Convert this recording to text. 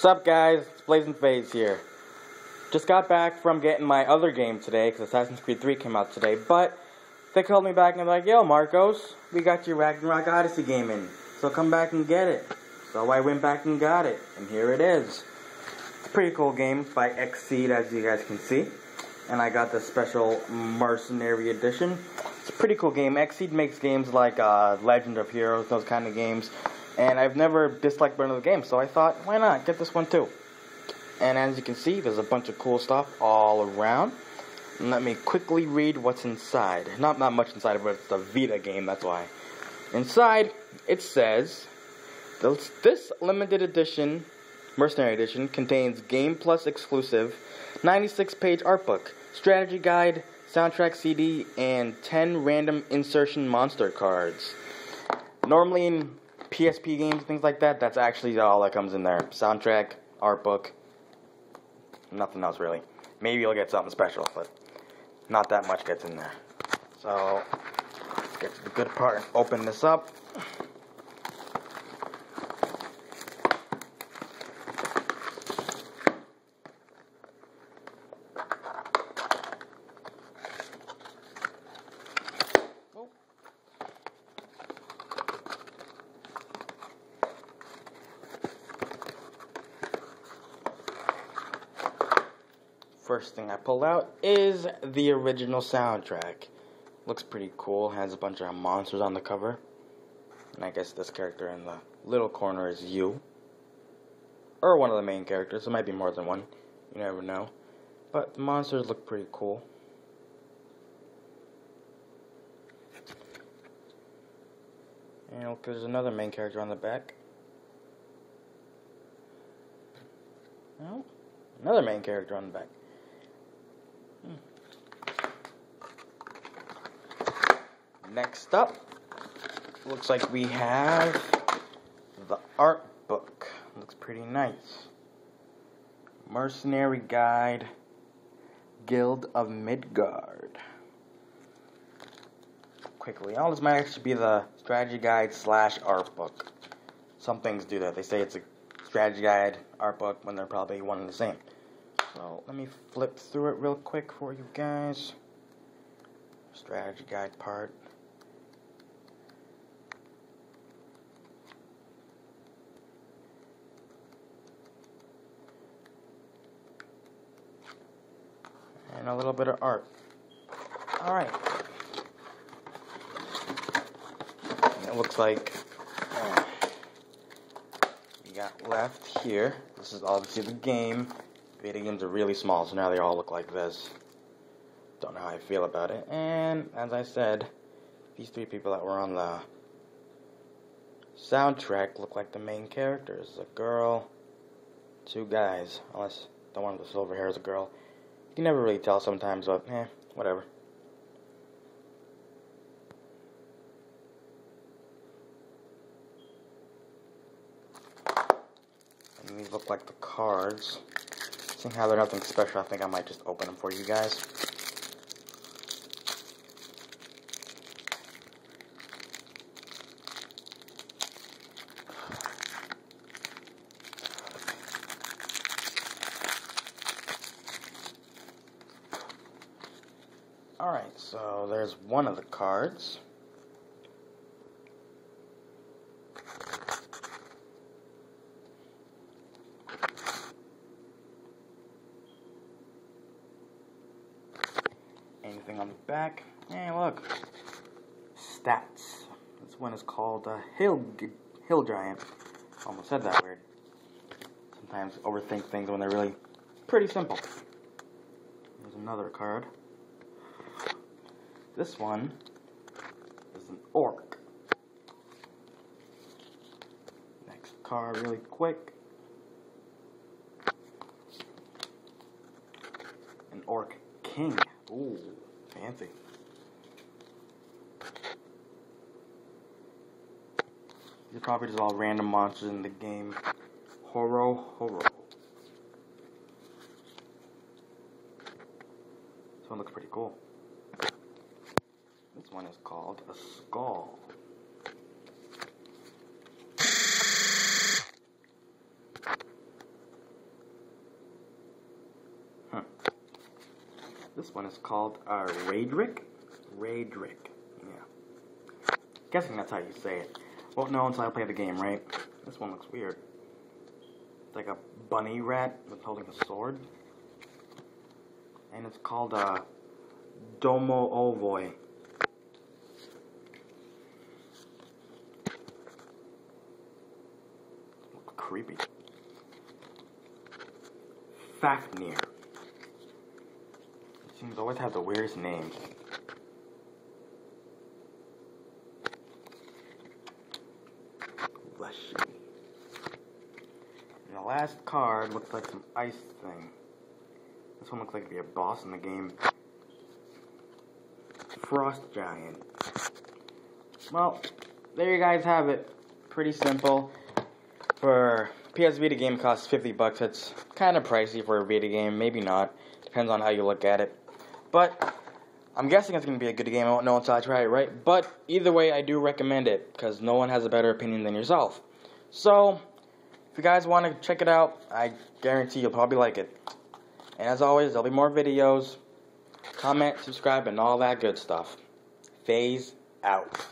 What's up, guys? It's BlazinFaze here. Just got back from getting my other game today, because Assassin's Creed 3 came out today, but they called me back and they're like, Yo, Marcos, we got your Ragnarok Odyssey game in, so come back and get it. So I went back and got it, and here it is. It's a pretty cool game by Xseed, as you guys can see. And I got the special Mercenary Edition. It's a pretty cool game. Xseed makes games like uh, Legend of Heroes, those kind of games. And I've never disliked one of the Game, so I thought, why not get this one too? And as you can see, there's a bunch of cool stuff all around. Let me quickly read what's inside. Not not much inside but it's a Vita game, that's why. Inside, it says, this limited edition, Mercenary Edition, contains Game Plus exclusive 96 page art book, strategy guide, soundtrack CD, and 10 random insertion monster cards. Normally in PSP games, things like that, that's actually all that comes in there. Soundtrack, art book, nothing else really. Maybe you'll get something special, but not that much gets in there. So, get to the good part. and Open this up. First thing I pull out is the original soundtrack. Looks pretty cool, has a bunch of monsters on the cover. And I guess this character in the little corner is you. Or one of the main characters, it might be more than one. You never know. But the monsters look pretty cool. And look, there's another main character on the back. Oh, another main character on the back. Next up, looks like we have the art book. Looks pretty nice. Mercenary Guide, Guild of Midgard. Quickly, all this might actually be the strategy guide slash art book. Some things do that. They say it's a strategy guide, art book, when they're probably one and the same. So let me flip through it real quick for you guys. Strategy guide part. And a little bit of art. Alright. It looks like uh, we got left here. This is obviously the game. Video games are really small, so now they all look like this. Don't know how I feel about it. And as I said, these three people that were on the soundtrack look like the main characters. A girl, two guys, unless the one with the silver hair is a girl, you never really tell sometimes, but eh, whatever. And these look like the cards. Seeing how they're nothing special, I think I might just open them for you guys. Alright, so there's one of the cards. Anything on the back? Hey, look. Stats. This one is called uh, Hill Hill Giant. Almost said that weird. Sometimes overthink things when they're really pretty simple. There's another card. This one is an orc. Next card, really quick. An orc king. Ooh, fancy. These are probably just all random monsters in the game. Horo Horo. This one looks pretty cool. This one is called a skull. Huh. This one is called a Raydric. Raydric. Yeah. Guessing that's how you say it. Won't know until I play the game, right? This one looks weird. It's like a bunny rat that's holding a sword. And it's called a Domo Ovoi. Creepy. Fafnir. Seems always have the weirdest names. And the last card looks like some ice thing. This one looks like it'd be a boss in the game. Frost Giant. Well, there you guys have it. Pretty simple. For PS Vita game costs 50 bucks. It's kind of pricey for a Vita game. Maybe not. Depends on how you look at it. But I'm guessing it's going to be a good game. I won't know until I try it, right? But either way, I do recommend it because no one has a better opinion than yourself. So, if you guys want to check it out, I guarantee you'll probably like it. And as always, there'll be more videos. Comment, subscribe, and all that good stuff. Faze out.